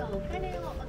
走开了哟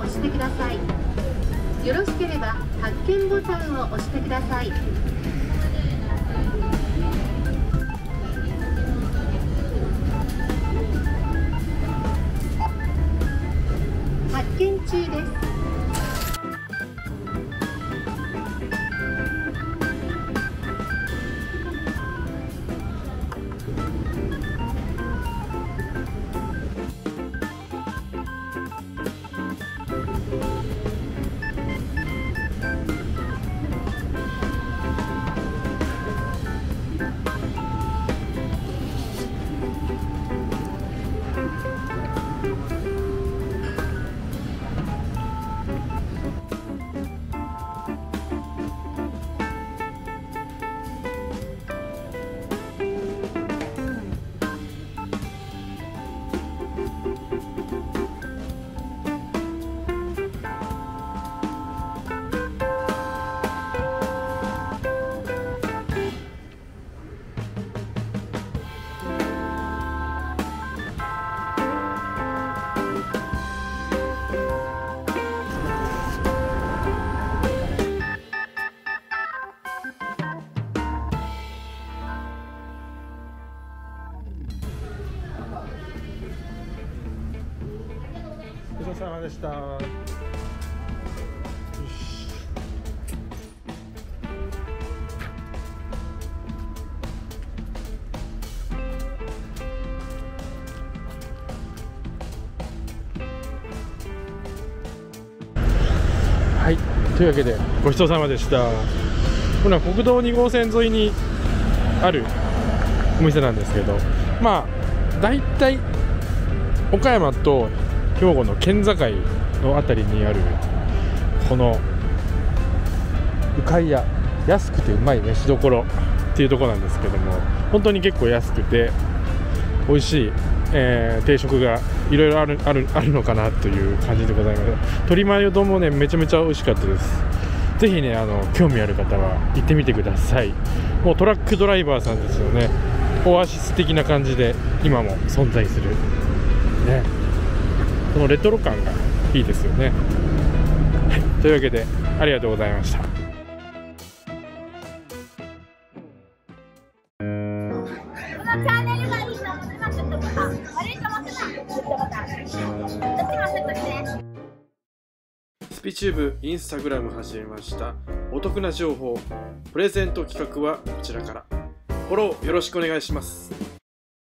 押してください。よろしければ発見ボタンを押してください。ちそうさまでした。よしはい、というわけでごちそうさまでした。これは国道2号線沿いにあるお店なんですけど、まあだいたい岡山と兵庫の県境のあたりにあるこのうかい屋安くてうまい飯どころっていうとこなんですけども本当に結構安くて美味しい、えー定食がいろいろあるあるあるのかなという感じでございます。鶏マヨ丼もねめちゃめちゃ美味しかったです。ぜひねあの興味ある方は行ってみてください。もうトラックドライバーさんですよね。オアシス的な感じで今も存在する。ね。このレトロ感がいいですよね、はい、というわけでありがとうございました。スピチューブインスタグラム始めました。お得な情報プレゼント企画はこちらから。フォローよろしくお願いします。